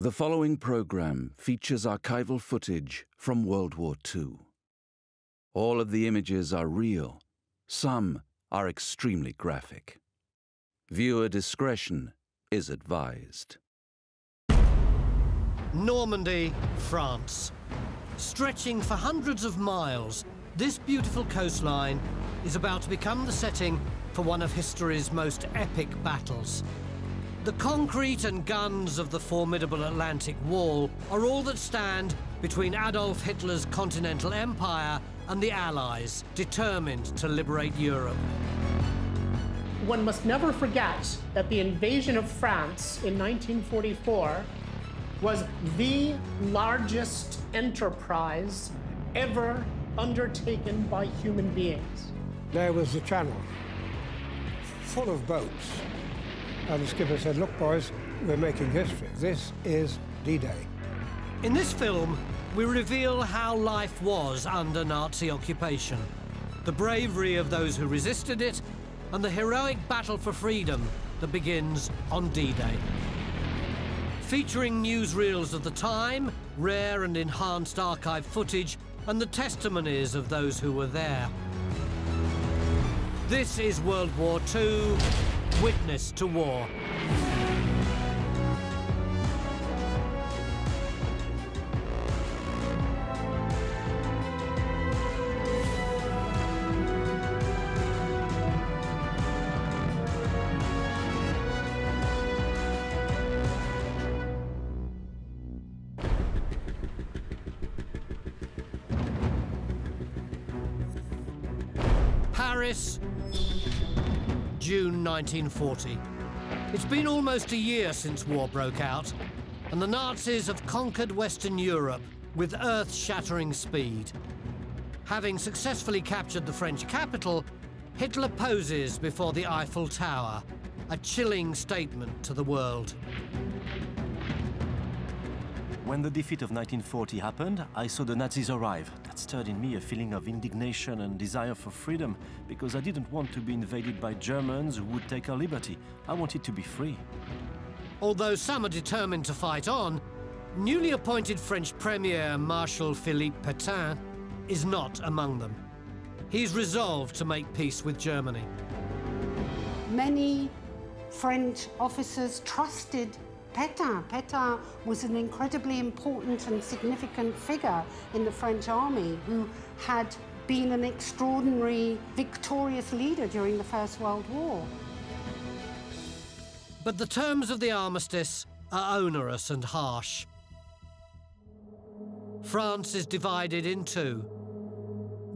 The following program features archival footage from World War II. All of the images are real, some are extremely graphic. Viewer discretion is advised. Normandy, France. Stretching for hundreds of miles, this beautiful coastline is about to become the setting for one of history's most epic battles. The concrete and guns of the formidable Atlantic Wall are all that stand between Adolf Hitler's continental empire and the Allies, determined to liberate Europe. One must never forget that the invasion of France in 1944 was the largest enterprise ever undertaken by human beings. There was the channel, full of boats. And the skipper said, look, boys, we're making history. This is D-Day. In this film, we reveal how life was under Nazi occupation, the bravery of those who resisted it, and the heroic battle for freedom that begins on D-Day. Featuring newsreels of the time, rare and enhanced archive footage, and the testimonies of those who were there. This is World War II, Witness to War. 1940. It's been almost a year since war broke out, and the Nazis have conquered Western Europe with earth-shattering speed. Having successfully captured the French capital, Hitler poses before the Eiffel Tower, a chilling statement to the world. When the defeat of 1940 happened, I saw the Nazis arrive. That stirred in me a feeling of indignation and desire for freedom, because I didn't want to be invaded by Germans who would take our liberty. I wanted to be free. Although some are determined to fight on, newly appointed French Premier Marshal Philippe Pétain is not among them. He's resolved to make peace with Germany. Many French officers trusted Pétain. Pétain was an incredibly important and significant figure in the French army who had been an extraordinary, victorious leader during the First World War. But the terms of the armistice are onerous and harsh. France is divided in two.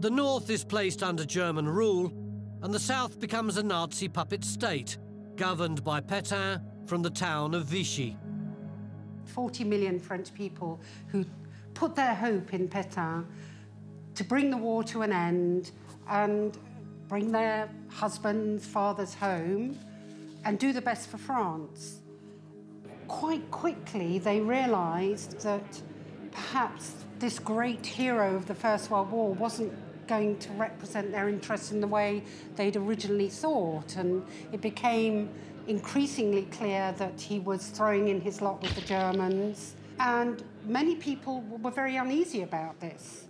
The north is placed under German rule, and the south becomes a Nazi puppet state, governed by Pétain from the town of Vichy. 40 million French people who put their hope in Pétain to bring the war to an end and bring their husbands, fathers home and do the best for France. Quite quickly, they realised that perhaps this great hero of the First World War wasn't going to represent their interests in the way they'd originally thought, and it became increasingly clear that he was throwing in his lot with the Germans, and many people were very uneasy about this.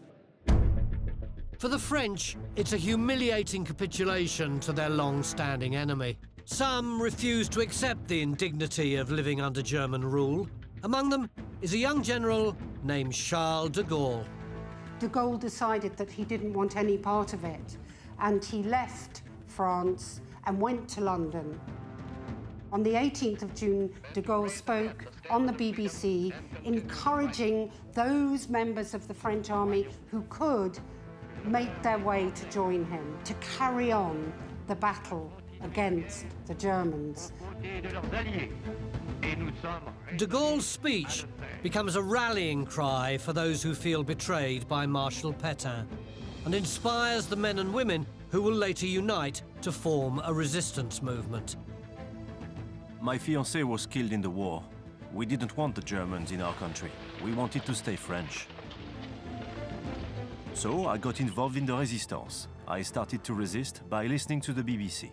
For the French, it's a humiliating capitulation to their long-standing enemy. Some refuse to accept the indignity of living under German rule. Among them is a young general named Charles de Gaulle. De Gaulle decided that he didn't want any part of it, and he left France and went to London. On the 18th of June, de Gaulle spoke on the BBC, encouraging those members of the French army who could make their way to join him, to carry on the battle against the Germans. De Gaulle's speech becomes a rallying cry for those who feel betrayed by Marshal Pétain and inspires the men and women who will later unite to form a resistance movement. My fiancée was killed in the war. We didn't want the Germans in our country. We wanted to stay French. So I got involved in the resistance. I started to resist by listening to the BBC.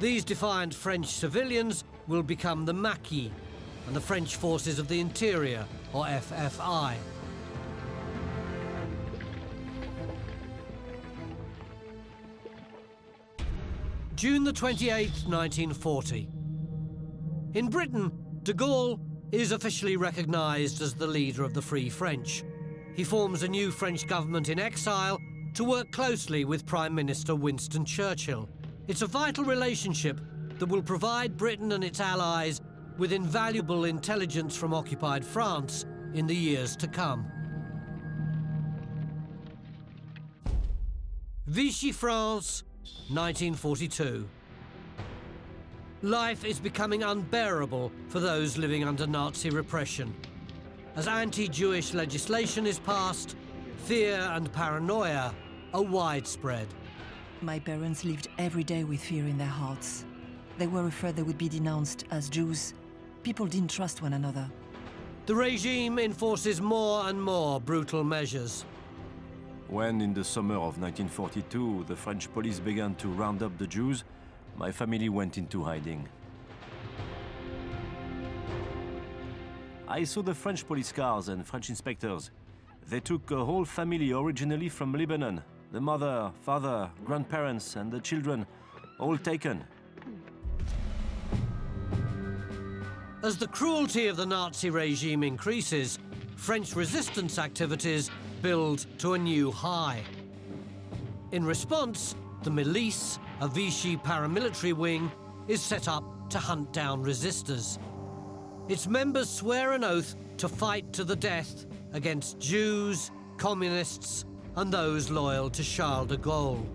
These defiant French civilians will become the Maquis, and the French Forces of the Interior, or FFI. June the 28th, 1940. In Britain, de Gaulle is officially recognised as the leader of the Free French. He forms a new French government in exile to work closely with Prime Minister Winston Churchill. It's a vital relationship that will provide Britain and its allies with invaluable intelligence from occupied France in the years to come. Vichy France, 1942. Life is becoming unbearable for those living under Nazi repression. As anti-Jewish legislation is passed, fear and paranoia are widespread. My parents lived every day with fear in their hearts. They were afraid they would be denounced as Jews. People didn't trust one another. The regime enforces more and more brutal measures. When, in the summer of 1942, the French police began to round up the Jews, my family went into hiding. I saw the French police cars and French inspectors. They took a whole family originally from Lebanon. The mother, father, grandparents, and the children, all taken. As the cruelty of the Nazi regime increases, French resistance activities build to a new high. In response, the Milice, a Vichy paramilitary wing, is set up to hunt down resistors. Its members swear an oath to fight to the death against Jews, communists, and those loyal to Charles de Gaulle.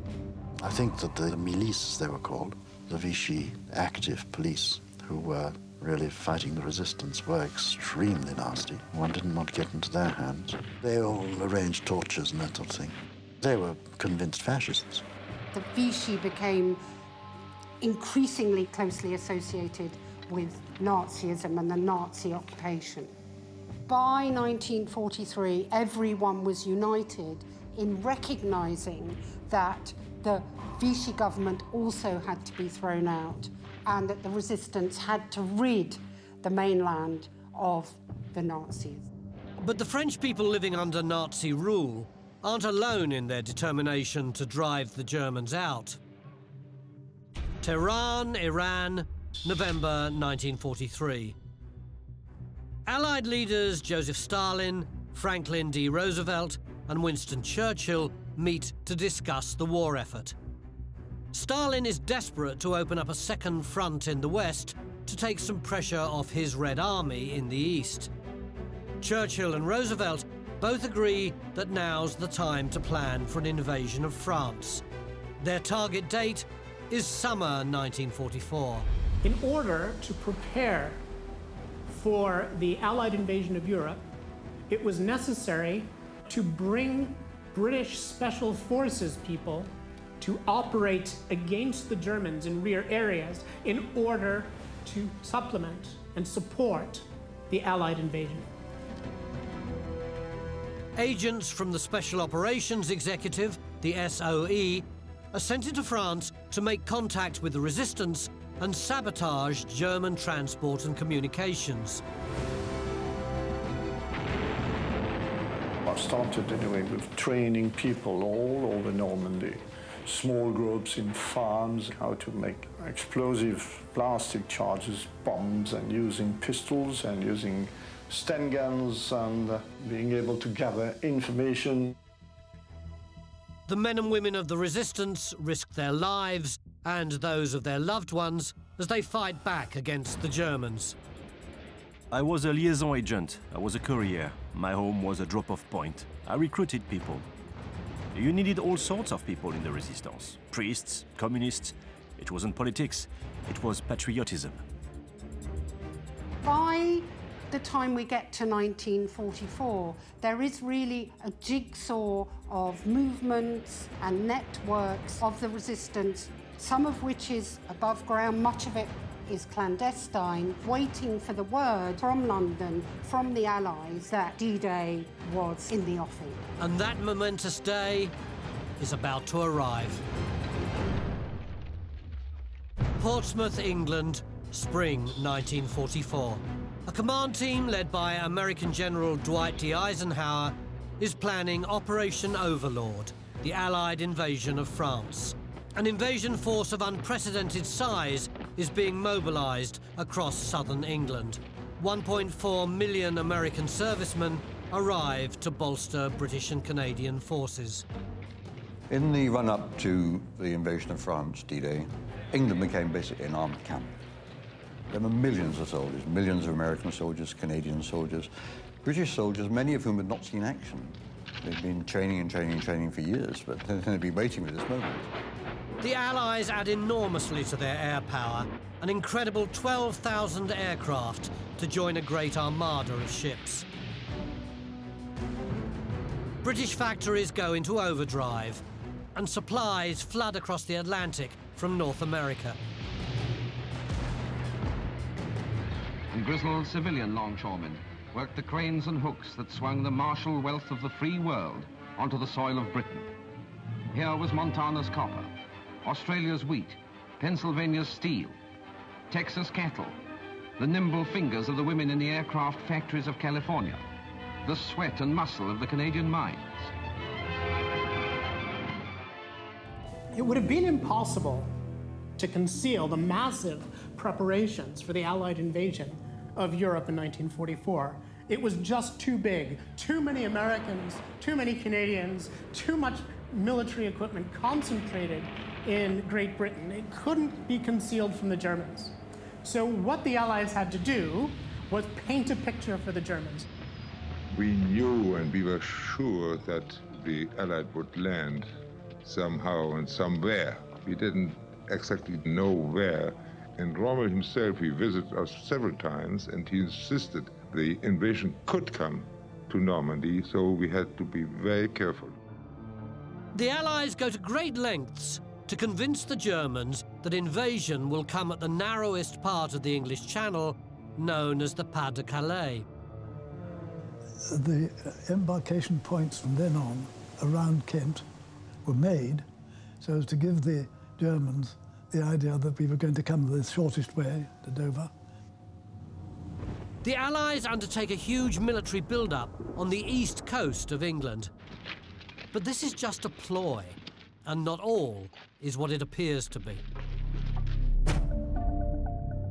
I think that the milices, they were called, the Vichy active police, who were really fighting the resistance were extremely nasty. One didn't want to get into their hands. They all arranged tortures and that sort of thing. They were convinced fascists. The Vichy became increasingly closely associated with Nazism and the Nazi occupation. By 1943, everyone was united in recognizing that the Vichy government also had to be thrown out and that the resistance had to rid the mainland of the Nazis. But the French people living under Nazi rule aren't alone in their determination to drive the Germans out. Tehran, Iran, November 1943. Allied leaders Joseph Stalin, Franklin D. Roosevelt, and Winston Churchill meet to discuss the war effort. Stalin is desperate to open up a second front in the west to take some pressure off his Red Army in the east. Churchill and Roosevelt both agree that now's the time to plan for an invasion of France. Their target date is summer 1944. In order to prepare for the Allied invasion of Europe, it was necessary to bring British Special Forces people to operate against the Germans in rear areas in order to supplement and support the Allied invasion. Agents from the Special Operations Executive, the SOE, are sent into France to make contact with the resistance and sabotage German transport and communications. I started anyway with training people all over Normandy small groups in farms, how to make explosive plastic charges, bombs, and using pistols and using Sten guns and uh, being able to gather information. The men and women of the resistance risk their lives and those of their loved ones as they fight back against the Germans. I was a liaison agent. I was a courier. My home was a drop-off point. I recruited people. You needed all sorts of people in the resistance priests, communists. It wasn't politics, it was patriotism. By the time we get to 1944, there is really a jigsaw of movements and networks of the resistance, some of which is above ground, much of it is clandestine, waiting for the word from London, from the Allies, that D-Day was in the offing. And that momentous day is about to arrive. Portsmouth, England, spring 1944. A command team led by American General Dwight D. Eisenhower is planning Operation Overlord, the Allied invasion of France. An invasion force of unprecedented size is being mobilized across southern England. 1.4 million American servicemen arrive to bolster British and Canadian forces. In the run-up to the invasion of France, D-Day, England became basically an armed camp. There were millions of soldiers, millions of American soldiers, Canadian soldiers, British soldiers, many of whom had not seen action. They'd been training and training and training for years, but they'd been waiting for this moment. The Allies add enormously to their air power, an incredible 12,000 aircraft to join a great armada of ships. British factories go into overdrive, and supplies flood across the Atlantic from North America. And grizzled civilian longshoremen worked the cranes and hooks that swung the martial wealth of the free world onto the soil of Britain. Here was Montana's copper, Australia's wheat, Pennsylvania's steel, Texas cattle, the nimble fingers of the women in the aircraft factories of California, the sweat and muscle of the Canadian mines. It would have been impossible to conceal the massive preparations for the Allied invasion of Europe in 1944. It was just too big. Too many Americans, too many Canadians, too much military equipment concentrated in Great Britain. It couldn't be concealed from the Germans. So what the Allies had to do was paint a picture for the Germans. We knew and we were sure that the Allied would land somehow and somewhere. We didn't exactly know where. And Rommel himself, he visited us several times and he insisted the invasion could come to Normandy, so we had to be very careful. The Allies go to great lengths to convince the Germans that invasion will come at the narrowest part of the English Channel, known as the Pas de Calais. The embarkation points from then on around Kent were made so as to give the Germans the idea that we were going to come the shortest way to Dover. The Allies undertake a huge military build-up on the east coast of England. But this is just a ploy, and not all is what it appears to be.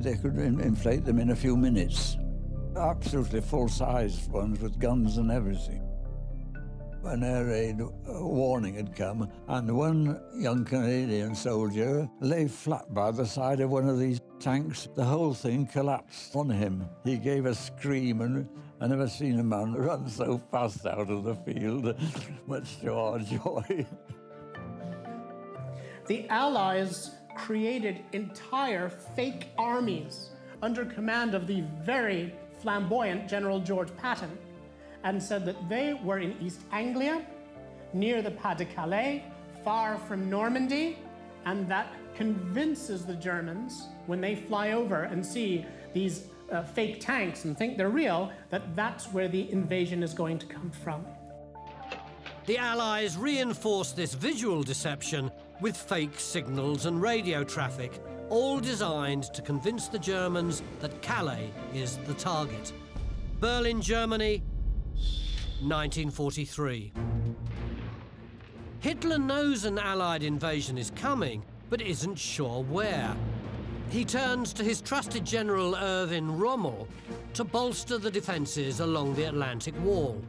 They could inflate them in a few minutes. Absolutely full-sized ones with guns and everything an air raid warning had come, and one young Canadian soldier lay flat by the side of one of these tanks. The whole thing collapsed on him. He gave a scream, and I never seen a man run so fast out of the field, much to our joy. The Allies created entire fake armies under command of the very flamboyant General George Patton and said that they were in East Anglia, near the Pas de Calais, far from Normandy, and that convinces the Germans when they fly over and see these uh, fake tanks and think they're real, that that's where the invasion is going to come from. The Allies reinforce this visual deception with fake signals and radio traffic, all designed to convince the Germans that Calais is the target. Berlin, Germany, 1943. Hitler knows an Allied invasion is coming, but isn't sure where. He turns to his trusted general Erwin Rommel to bolster the defences along the Atlantic Wall.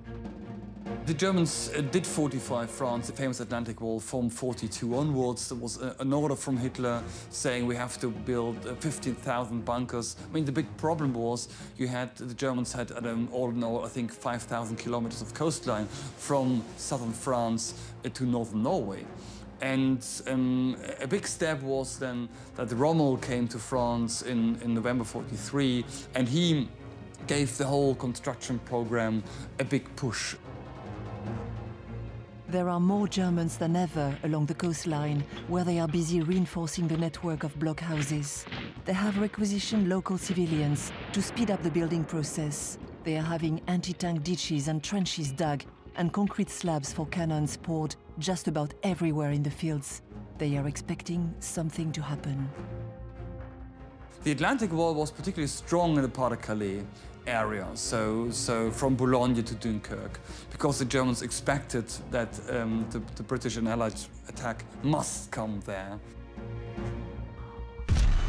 The Germans uh, did fortify France, the famous Atlantic Wall, from 42 onwards. There was a, an order from Hitler saying we have to build uh, 15,000 bunkers. I mean, the big problem was you had, the Germans had, um, all in all, I think 5,000 kilometers of coastline from southern France uh, to northern Norway. And um, a big step was then that Rommel came to France in, in November 43, and he gave the whole construction program a big push. There are more Germans than ever along the coastline, where they are busy reinforcing the network of blockhouses. They have requisitioned local civilians to speed up the building process. They are having anti-tank ditches and trenches dug, and concrete slabs for cannons poured just about everywhere in the fields. They are expecting something to happen. The Atlantic Wall was particularly strong in the Pas de Calais, area, so, so from Boulogne to Dunkirk, because the Germans expected that um, the, the British and Allied attack must come there.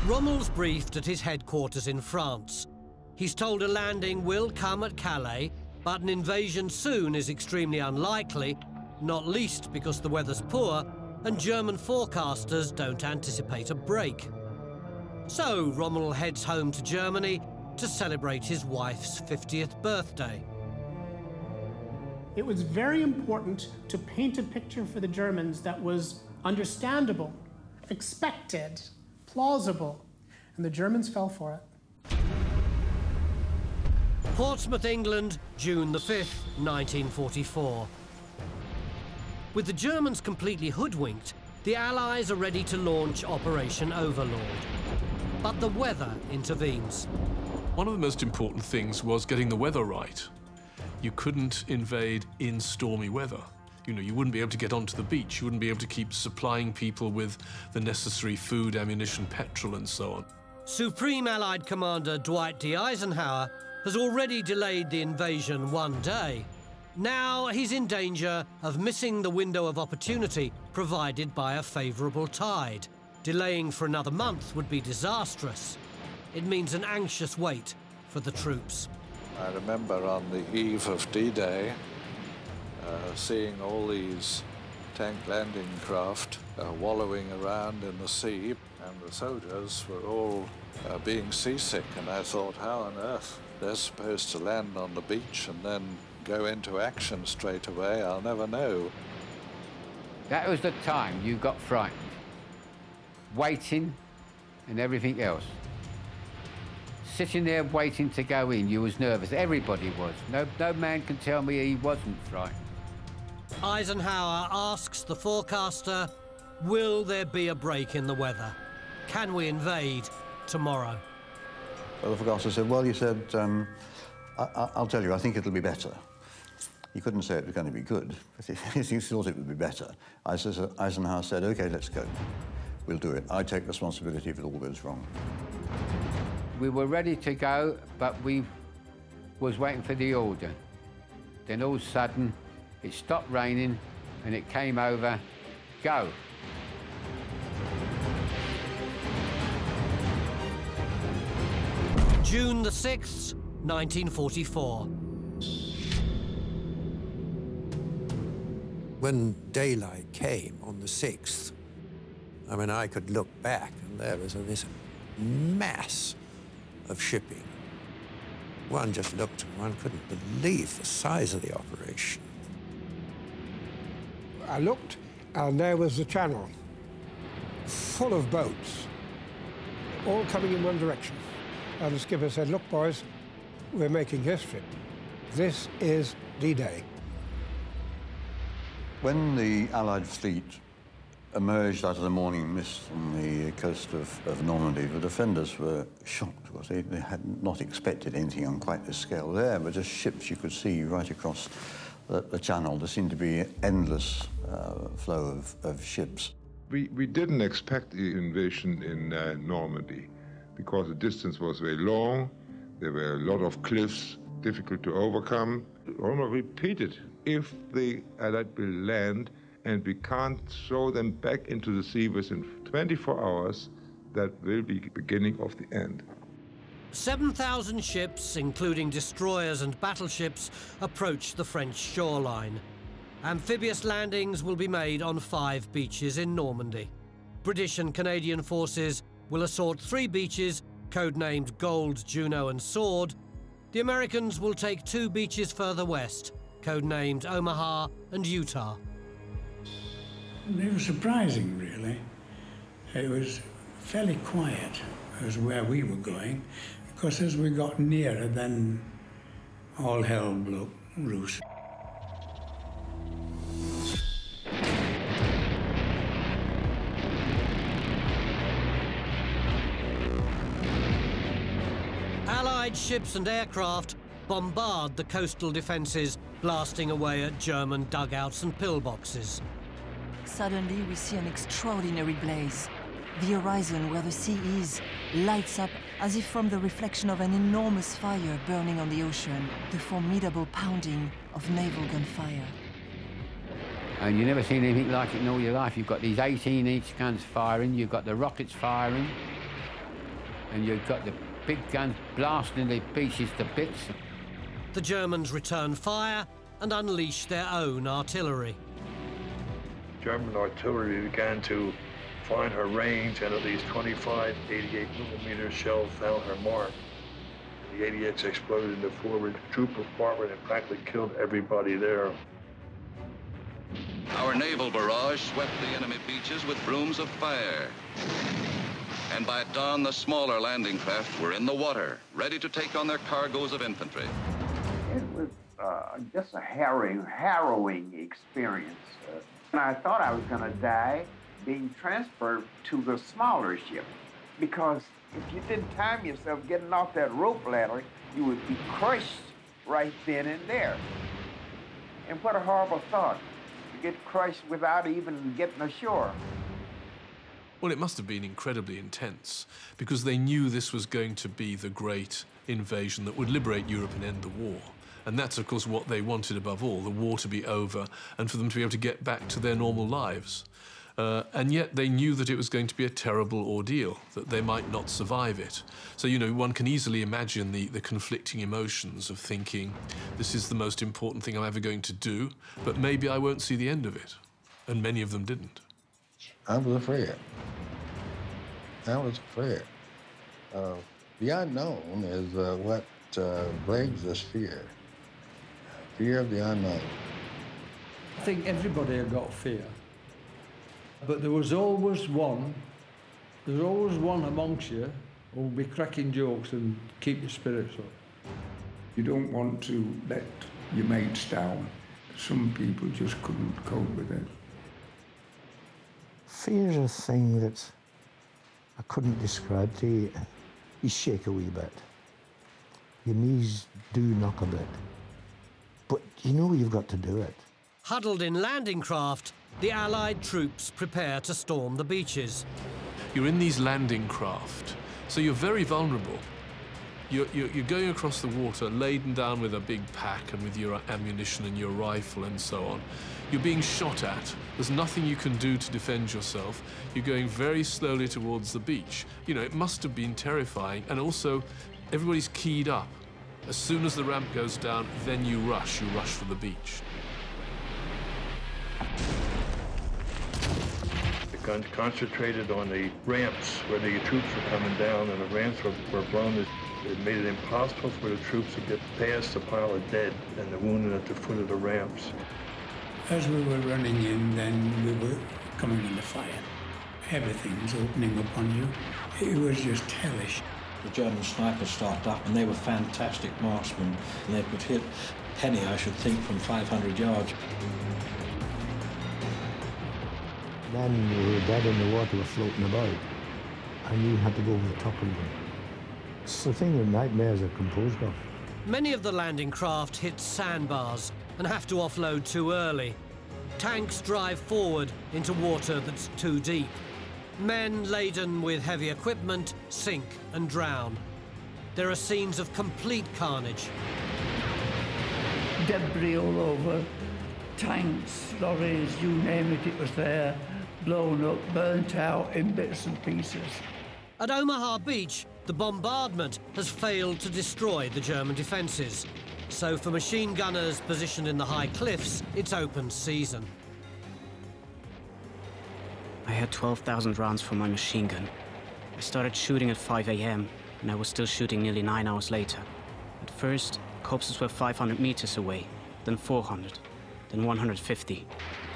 Rommel's briefed at his headquarters in France. He's told a landing will come at Calais, but an invasion soon is extremely unlikely, not least because the weather's poor and German forecasters don't anticipate a break. So Rommel heads home to Germany to celebrate his wife's 50th birthday. It was very important to paint a picture for the Germans that was understandable, expected, plausible, and the Germans fell for it. Portsmouth, England, June the 5th, 1944. With the Germans completely hoodwinked, the Allies are ready to launch Operation Overlord. But the weather intervenes. One of the most important things was getting the weather right. You couldn't invade in stormy weather. You know, you wouldn't be able to get onto the beach. You wouldn't be able to keep supplying people with the necessary food, ammunition, petrol, and so on. Supreme Allied Commander Dwight D. Eisenhower has already delayed the invasion one day. Now he's in danger of missing the window of opportunity provided by a favourable tide. Delaying for another month would be disastrous. It means an anxious wait for the troops. I remember on the eve of D-Day uh, seeing all these tank landing craft uh, wallowing around in the sea and the soldiers were all uh, being seasick and I thought how on earth they're supposed to land on the beach and then go into action straight away, I'll never know. That was the time you got frightened. Waiting and everything else. Sitting there waiting to go in, you was nervous. Everybody was. No, no man can tell me he wasn't frightened. Eisenhower asks the forecaster, will there be a break in the weather? Can we invade tomorrow? Well, the forecaster said, well, you said, um, I will tell you, I think it'll be better. He couldn't say it was going to be good, but he thought it would be better. Eisenhower said, OK, let's go. We'll do it. I take responsibility if it all goes wrong. We were ready to go, but we was waiting for the order. Then all of a sudden, it stopped raining and it came over, go. June the 6th, 1944. When daylight came on the 6th, I mean, I could look back and there was this mass of shipping. One just looked and one couldn't believe the size of the operation. I looked and there was the channel full of boats, all coming in one direction. And the skipper said, look, boys, we're making history. This is D-Day. When the Allied fleet emerged out of the morning mist on the coast of, of Normandy, the defenders were shocked because they, they, had not expected anything on quite this scale. There were just ships you could see right across the, the channel. There seemed to be an endless uh, flow of, of, ships. We, we didn't expect the invasion in uh, Normandy because the distance was very long. There were a lot of cliffs, difficult to overcome. Rommel repeated if the Allied will land and we can't throw them back into the sea within 24 hours, that will be beginning of the end. 7,000 ships, including destroyers and battleships, approach the French shoreline. Amphibious landings will be made on five beaches in Normandy. British and Canadian forces will assault three beaches, codenamed Gold, Juno and Sword. The Americans will take two beaches further west, codenamed Omaha and Utah. It was surprising, really. It was fairly quiet as where we were going, because as we got nearer, then all hell broke loose. Allied ships and aircraft bombard the coastal defences, blasting away at German dugouts and pillboxes. Suddenly, we see an extraordinary blaze. The horizon where the sea is lights up as if from the reflection of an enormous fire burning on the ocean, the formidable pounding of naval gunfire. And you've never seen anything like it in all your life. You've got these 18-inch guns firing, you've got the rockets firing, and you've got the big guns blasting the beaches to bits. The Germans return fire and unleash their own artillery. German artillery began to find her range, and at least 25 88 millimeter shells found her mark. The 88s exploded in the forward troop compartment and practically killed everybody there. Our naval barrage swept the enemy beaches with brooms of fire. And by dawn, the smaller landing craft were in the water, ready to take on their cargoes of infantry. It was uh, just a harrowing, harrowing experience. Uh, and I thought I was going to die being transferred to the smaller ship because if you didn't time yourself getting off that rope ladder, you would be crushed right then and there. And what a horrible thought to get crushed without even getting ashore. Well, it must have been incredibly intense because they knew this was going to be the great invasion that would liberate Europe and end the war. And that's, of course, what they wanted above all the war to be over and for them to be able to get back to their normal lives. Uh, and yet they knew that it was going to be a terrible ordeal, that they might not survive it. So, you know, one can easily imagine the, the conflicting emotions of thinking, this is the most important thing I'm ever going to do, but maybe I won't see the end of it. And many of them didn't. I was afraid. I was afraid. Uh, the unknown is uh, what uh, brings us fear. Fear of the unknown. I think everybody had got fear. But there was always one, there's always one amongst you who will be cracking jokes and keep your spirits up. You don't want to let your mates down. Some people just couldn't cope with it. Fear's a thing that I couldn't describe to you. You shake a wee bit. Your knees do knock a bit. But you know you've got to do it. Huddled in landing craft, the Allied troops prepare to storm the beaches. You're in these landing craft, so you're very vulnerable. You're, you're, you're, going across the water laden down with a big pack and with your ammunition and your rifle and so on. You're being shot at. There's nothing you can do to defend yourself. You're going very slowly towards the beach. You know, it must have been terrifying. And also, everybody's keyed up. As soon as the ramp goes down, then you rush. You rush for the beach. The guns concentrated on the ramps where the troops were coming down, and the ramps were, were blown. It made it impossible for the troops to get past the pile of dead and the wounded at the foot of the ramps. As we were running in, then we were coming under fire. Everything was opening upon you. It was just hellish. The German snipers started up, and they were fantastic marksmen, and they could hit Penny, I should think, from 500 yards. Then were dead in the water were floating about, and you had to go over the top of them. It's the thing that nightmares are composed of. Many of the landing craft hit sandbars and have to offload too early. Tanks drive forward into water that's too deep. Men laden with heavy equipment sink and drown. There are scenes of complete carnage. Debris all over, tanks, lorries, you name it, it was there blown up, burnt out in bits and pieces. At Omaha Beach, the bombardment has failed to destroy the German defences. So for machine gunners positioned in the high cliffs, it's open season. I had 12,000 rounds for my machine gun. I started shooting at 5 a.m., and I was still shooting nearly nine hours later. At first, corpses were 500 meters away, then 400, then 150. There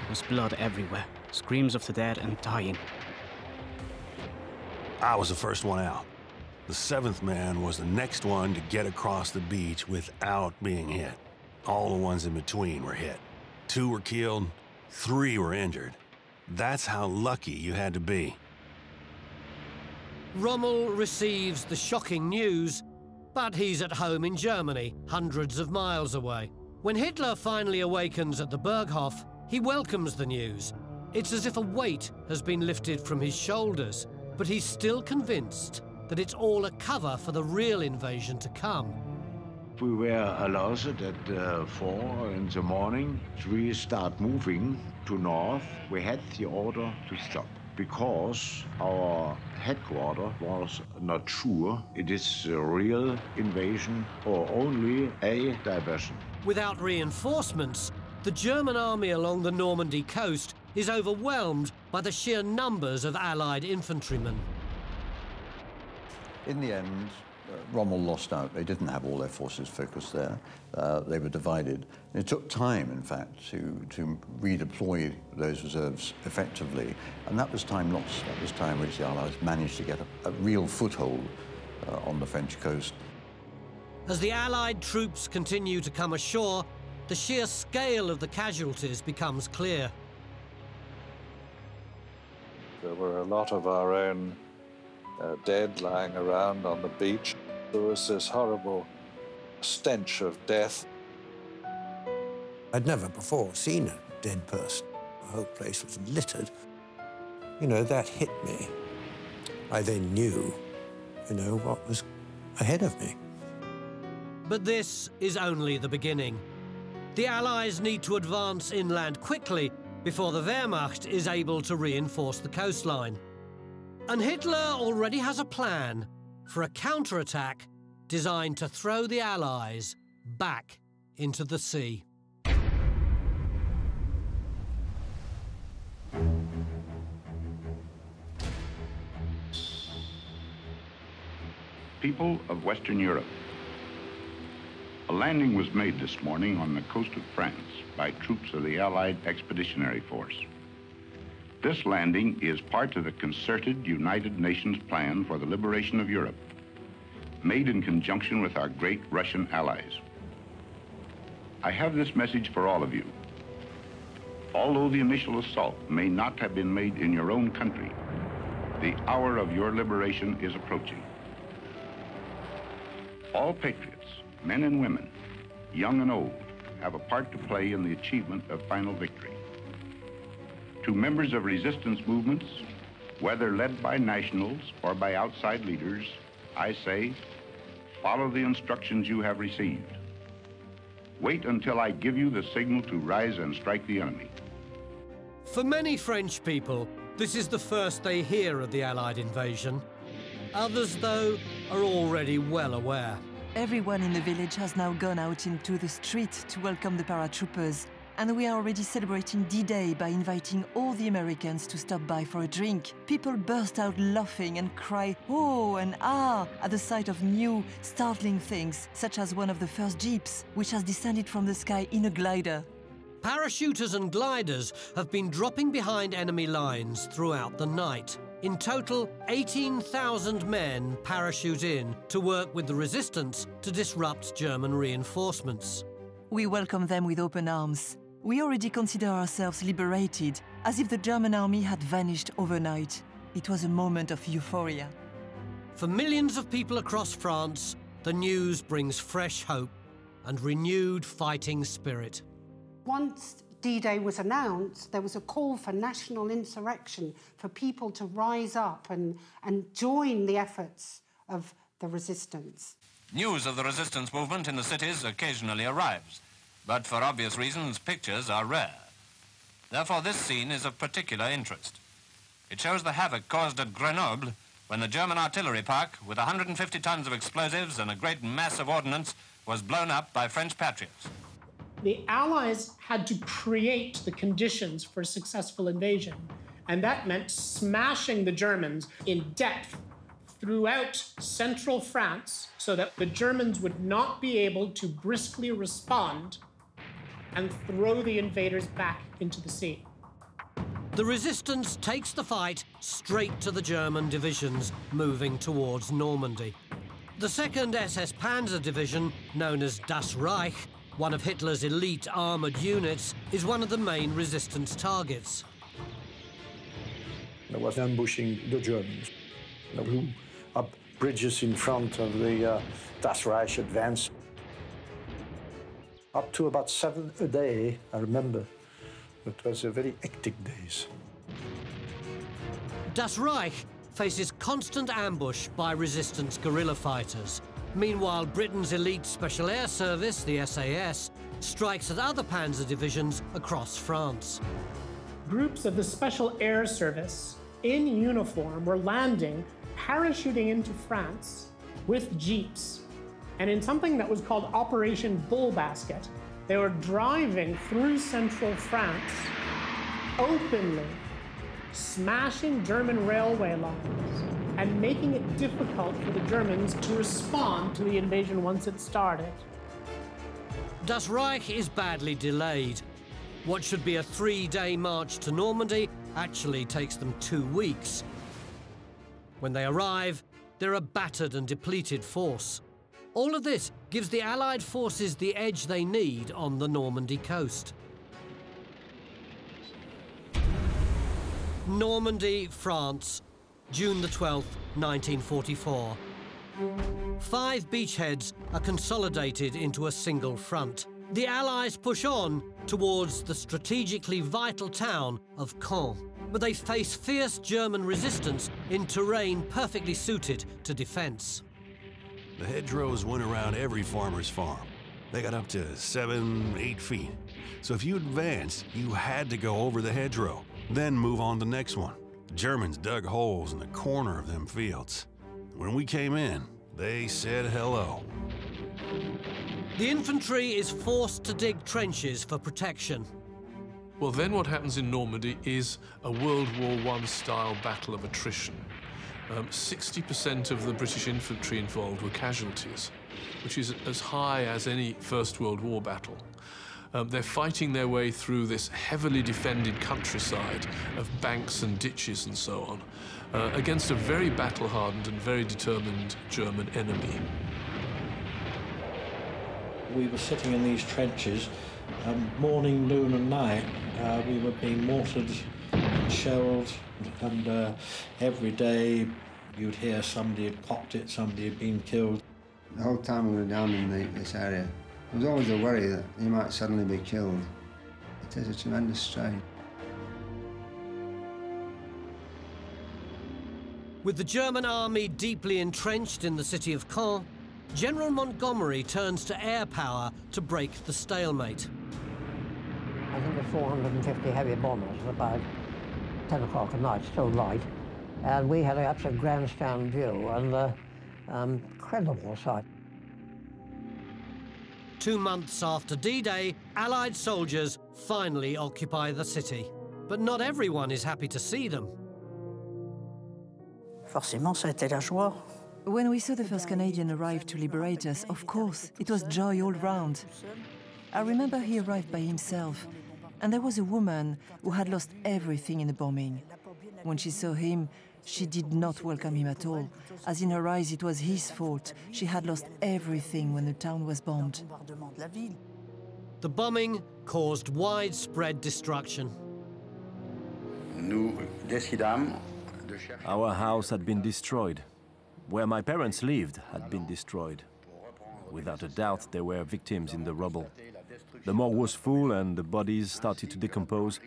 was blood everywhere screams of the dead and dying. I was the first one out. The seventh man was the next one to get across the beach without being hit. All the ones in between were hit. Two were killed, three were injured. That's how lucky you had to be. Rommel receives the shocking news, but he's at home in Germany, hundreds of miles away. When Hitler finally awakens at the Berghof, he welcomes the news it's as if a weight has been lifted from his shoulders, but he's still convinced that it's all a cover for the real invasion to come. We were alerted at uh, 4 in the morning. We start moving to north. We had the order to stop because our headquarters was not sure it is a real invasion or only a diversion. Without reinforcements, the German army along the Normandy coast is overwhelmed by the sheer numbers of Allied infantrymen. In the end, Rommel lost out. They didn't have all their forces focused there. Uh, they were divided. It took time, in fact, to, to redeploy those reserves effectively. And that was time lost. That was time which the Allies managed to get a, a real foothold uh, on the French coast. As the Allied troops continue to come ashore, the sheer scale of the casualties becomes clear. There were a lot of our own uh, dead lying around on the beach. There was this horrible stench of death. I'd never before seen a dead person. The whole place was littered. You know, that hit me. I then knew, you know, what was ahead of me. But this is only the beginning. The Allies need to advance inland quickly before the Wehrmacht is able to reinforce the coastline. And Hitler already has a plan for a counterattack designed to throw the Allies back into the sea. People of Western Europe. A landing was made this morning on the coast of France by troops of the Allied Expeditionary Force. This landing is part of the concerted United Nations plan for the liberation of Europe, made in conjunction with our great Russian allies. I have this message for all of you. Although the initial assault may not have been made in your own country, the hour of your liberation is approaching. All patriots, men and women, young and old, have a part to play in the achievement of final victory to members of resistance movements, whether led by nationals or by outside leaders, I say, follow the instructions you have received. Wait until I give you the signal to rise and strike the enemy. For many French people, this is the first they hear of the Allied invasion. Others, though, are already well aware. Everyone in the village has now gone out into the street to welcome the paratroopers and we are already celebrating D-Day by inviting all the Americans to stop by for a drink. People burst out laughing and cry oh and ah at the sight of new, startling things, such as one of the first jeeps, which has descended from the sky in a glider. Parachuters and gliders have been dropping behind enemy lines throughout the night. In total, 18,000 men parachute in to work with the resistance to disrupt German reinforcements. We welcome them with open arms. We already consider ourselves liberated, as if the German army had vanished overnight. It was a moment of euphoria. For millions of people across France, the news brings fresh hope and renewed fighting spirit. Once D-Day was announced, there was a call for national insurrection, for people to rise up and, and join the efforts of the resistance. News of the resistance movement in the cities occasionally arrives. But for obvious reasons, pictures are rare. Therefore, this scene is of particular interest. It shows the havoc caused at Grenoble when the German artillery park, with 150 tons of explosives and a great mass of ordnance, was blown up by French patriots. The Allies had to create the conditions for a successful invasion, and that meant smashing the Germans in depth throughout central France so that the Germans would not be able to briskly respond and throw the invaders back into the sea. The resistance takes the fight straight to the German divisions moving towards Normandy. The 2nd SS Panzer Division, known as Das Reich, one of Hitler's elite armoured units, is one of the main resistance targets. There was ambushing the Germans, who up bridges in front of the uh, Das Reich advance up to about seven a day, I remember. It was a very hectic days. Das Reich faces constant ambush by resistance guerrilla fighters. Meanwhile, Britain's elite Special Air Service, the SAS, strikes at other panzer divisions across France. Groups of the Special Air Service in uniform were landing, parachuting into France with jeeps. And in something that was called Operation Bulbasket, they were driving through central France openly, smashing German railway lines and making it difficult for the Germans to respond to the invasion once it started. Das Reich is badly delayed. What should be a three-day march to Normandy actually takes them two weeks. When they arrive, they're a battered and depleted force. All of this gives the Allied forces the edge they need on the Normandy coast. Normandy, France, June the 12th, 1944. Five beachheads are consolidated into a single front. The Allies push on towards the strategically vital town of Caen, but they face fierce German resistance in terrain perfectly suited to defense. The hedgerows went around every farmer's farm. They got up to seven, eight feet. So if you advanced, you had to go over the hedgerow, then move on to the next one. The Germans dug holes in the corner of them fields. When we came in, they said hello. The infantry is forced to dig trenches for protection. Well, then what happens in Normandy is a World War I style battle of attrition. 60% um, of the British infantry involved were casualties, which is as high as any First World War battle. Um, they're fighting their way through this heavily defended countryside of banks and ditches and so on uh, against a very battle-hardened and very determined German enemy. We were sitting in these trenches um, morning, noon and night. Uh, we were being mortared and shelled and uh, every day you'd hear somebody had popped it, somebody had been killed. The whole time we were down in the, this area, there was always a worry that you might suddenly be killed. It is a tremendous strain. With the German army deeply entrenched in the city of Caen, General Montgomery turns to air power to break the stalemate. I think the 450 heavy bombers about 10 o'clock at night, still light, and we had a absolute grandstand view and the um, incredible sight. Two months after D-Day, Allied soldiers finally occupy the city. But not everyone is happy to see them. Forcément, ça a été la joie. When we saw the first Canadian arrive to liberate us, of course, it was joy all round. I remember he arrived by himself, and there was a woman who had lost everything in the bombing. When she saw him, she did not welcome him at all, as in her eyes it was his fault. She had lost everything when the town was bombed. The bombing caused widespread destruction. Our house had been destroyed. Where my parents lived had been destroyed. Without a doubt, there were victims in the rubble. The morgue was full and the bodies started to decompose.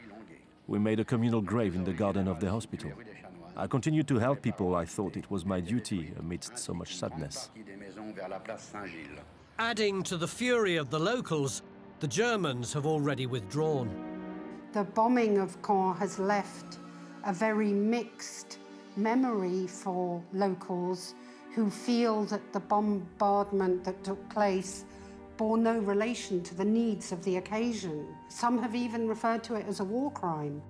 We made a communal grave in the garden of the hospital. I continued to help people. I thought it was my duty amidst so much sadness. Adding to the fury of the locals, the Germans have already withdrawn. The bombing of Caen has left a very mixed memory for locals who feel that the bombardment that took place bore no relation to the needs of the occasion. Some have even referred to it as a war crime.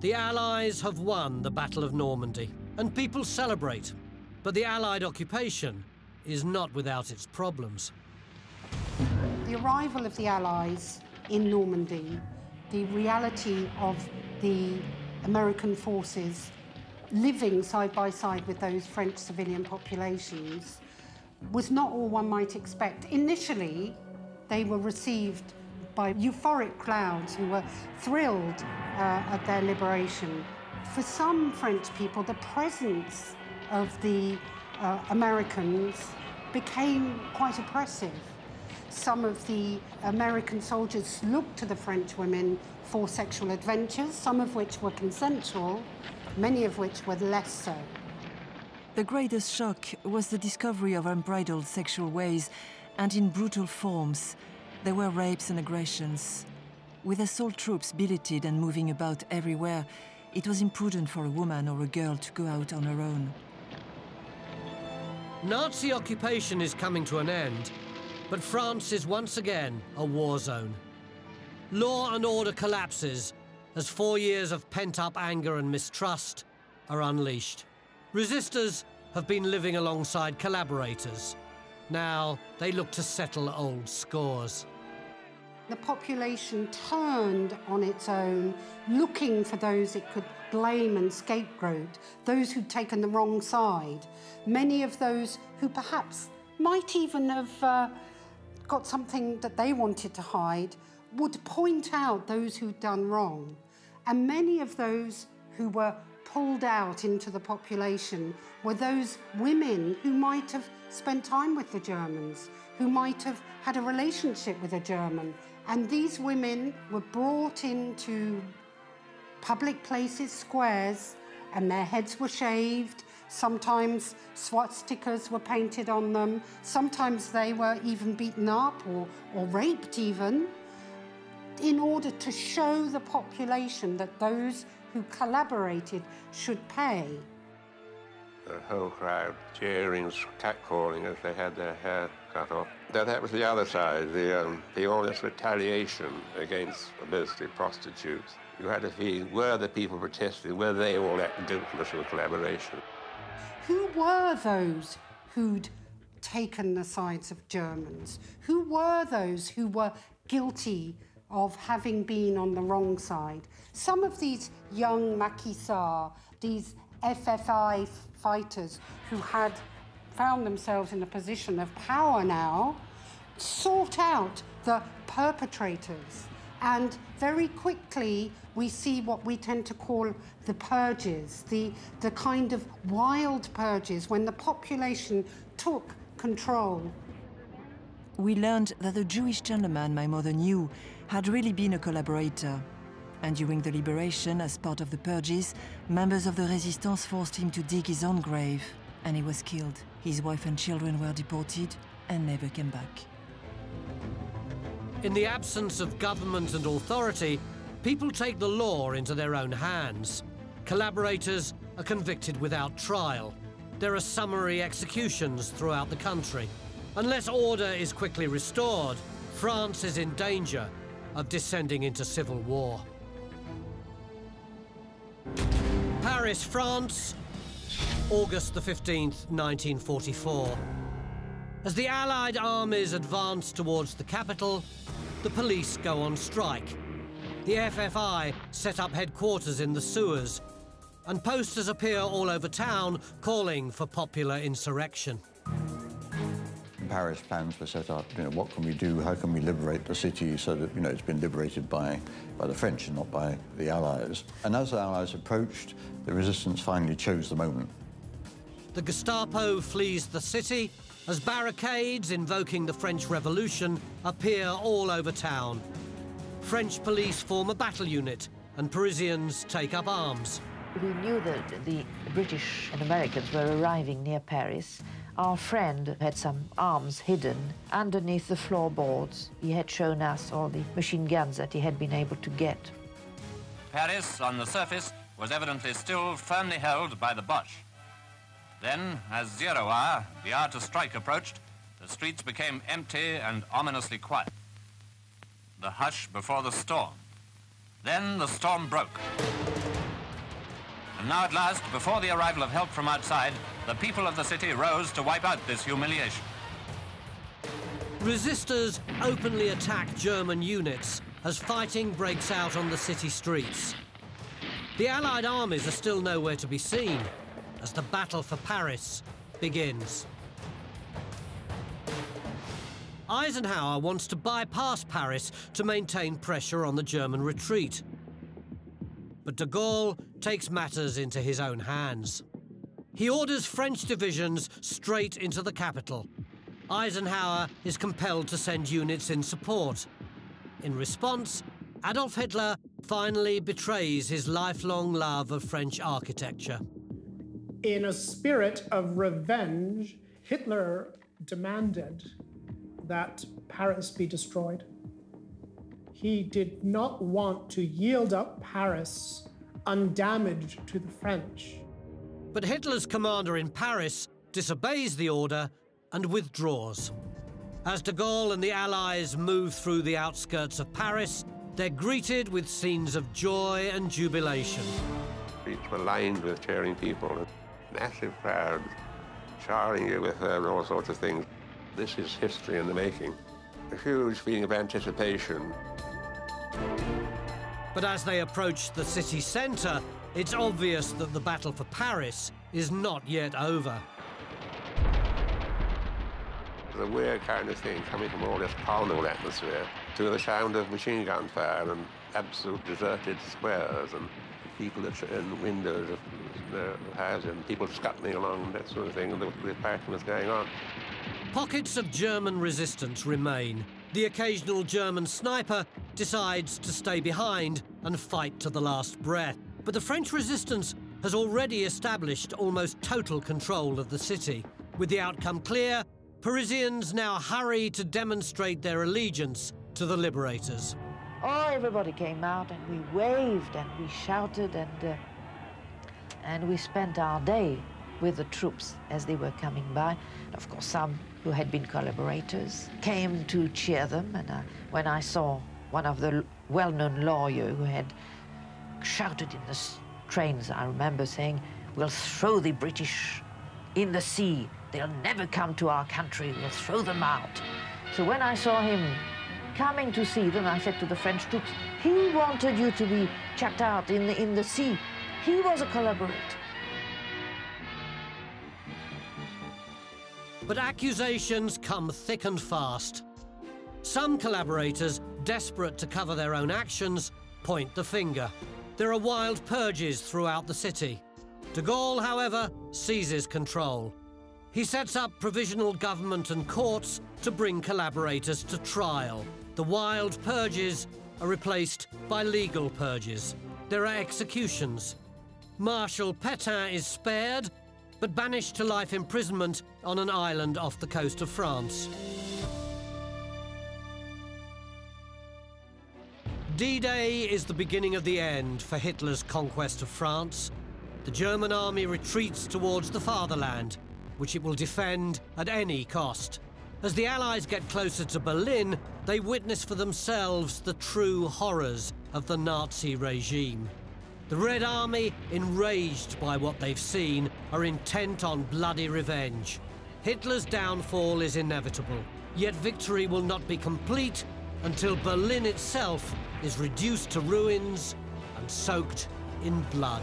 The Allies have won the Battle of Normandy, and people celebrate. But the Allied occupation is not without its problems. The arrival of the Allies in Normandy, the reality of the American forces living side by side with those French civilian populations, was not all one might expect. Initially, they were received by euphoric crowds who were thrilled uh, at their liberation. For some French people, the presence of the uh, Americans became quite oppressive. Some of the American soldiers looked to the French women for sexual adventures, some of which were consensual, many of which were less so. The greatest shock was the discovery of unbridled sexual ways and in brutal forms. There were rapes and aggressions. With assault troops billeted and moving about everywhere, it was imprudent for a woman or a girl to go out on her own. Nazi occupation is coming to an end, but France is once again a war zone. Law and order collapses as four years of pent-up anger and mistrust are unleashed. Resistors have been living alongside collaborators. Now they look to settle old scores. The population turned on its own, looking for those it could blame and scapegoat, those who'd taken the wrong side. Many of those who perhaps might even have uh, got something that they wanted to hide would point out those who'd done wrong. And many of those who were pulled out into the population were those women who might have spent time with the Germans, who might have had a relationship with a German. And these women were brought into public places, squares, and their heads were shaved. Sometimes swastikas were painted on them. Sometimes they were even beaten up or, or raped even in order to show the population that those who collaborated should pay. The whole crowd cheering, catcalling as they had their hair cut off. That, that was the other side, the, um, the honest retaliation against mostly prostitutes. You had to see were the people protesting, were they all that guiltless of collaboration? Who were those who'd taken the sides of Germans? Who were those who were guilty of having been on the wrong side. Some of these young maquisards, these FFI fighters who had found themselves in a position of power now, sought out the perpetrators. And very quickly, we see what we tend to call the purges, the, the kind of wild purges when the population took control. We learned that the Jewish gentleman my mother knew had really been a collaborator. And during the liberation, as part of the purges, members of the resistance forced him to dig his own grave, and he was killed. His wife and children were deported and never came back. In the absence of government and authority, people take the law into their own hands. Collaborators are convicted without trial. There are summary executions throughout the country. Unless order is quickly restored, France is in danger of descending into civil war. Paris, France, August the 15th, 1944. As the Allied armies advance towards the capital, the police go on strike. The FFI set up headquarters in the sewers, and posters appear all over town calling for popular insurrection. Paris plans were set up, you know, what can we do, how can we liberate the city so that, you know, it's been liberated by, by the French and not by the Allies. And as the Allies approached, the resistance finally chose the moment. The Gestapo flees the city as barricades invoking the French Revolution appear all over town. French police form a battle unit and Parisians take up arms. We knew that the British and Americans were arriving near Paris our friend had some arms hidden underneath the floorboards. He had shown us all the machine guns that he had been able to get. Paris, on the surface, was evidently still firmly held by the Boche. Then, as zero hour, the hour to strike approached, the streets became empty and ominously quiet. The hush before the storm. Then the storm broke. And now at last, before the arrival of help from outside, the people of the city rose to wipe out this humiliation. Resistors openly attack German units as fighting breaks out on the city streets. The Allied armies are still nowhere to be seen as the battle for Paris begins. Eisenhower wants to bypass Paris to maintain pressure on the German retreat. But de Gaulle takes matters into his own hands. He orders French divisions straight into the capital. Eisenhower is compelled to send units in support. In response, Adolf Hitler finally betrays his lifelong love of French architecture. In a spirit of revenge, Hitler demanded that Paris be destroyed. He did not want to yield up Paris undamaged to the French. But Hitler's commander in Paris disobeys the order and withdraws. As de Gaulle and the Allies move through the outskirts of Paris, they're greeted with scenes of joy and jubilation. Streets were lined with cheering people, massive crowds charring you with uh, all sorts of things. This is history in the making. A huge feeling of anticipation. But as they approach the city centre, it's obvious that the battle for Paris is not yet over. The weird kind of thing coming from all this carnival atmosphere to the sound of machine gun fire and absolute deserted squares and people in the windows of their houses and people scuttling along, and that sort of thing, and the, the fighting was going on. Pockets of German resistance remain. The occasional German sniper decides to stay behind and fight to the last breath. But the French resistance has already established almost total control of the city. With the outcome clear, Parisians now hurry to demonstrate their allegiance to the liberators. Oh, everybody came out and we waved and we shouted and, uh, and we spent our day with the troops as they were coming by. Of course, some who had been collaborators came to cheer them. And uh, when I saw one of the well-known lawyers who had shouted in the trains, I remember saying, we'll throw the British in the sea. They'll never come to our country. We'll throw them out. So when I saw him coming to see them, I said to the French troops, he wanted you to be chucked out in the, in the sea. He was a collaborator. But accusations come thick and fast. Some collaborators, desperate to cover their own actions, point the finger. There are wild purges throughout the city. De Gaulle, however, seizes control. He sets up provisional government and courts to bring collaborators to trial. The wild purges are replaced by legal purges. There are executions. Marshal Pétain is spared, but banished to life imprisonment on an island off the coast of France. D-Day is the beginning of the end for Hitler's conquest of France. The German army retreats towards the fatherland, which it will defend at any cost. As the Allies get closer to Berlin, they witness for themselves the true horrors of the Nazi regime. The Red Army, enraged by what they've seen, are intent on bloody revenge. Hitler's downfall is inevitable, yet victory will not be complete until Berlin itself is reduced to ruins and soaked in blood.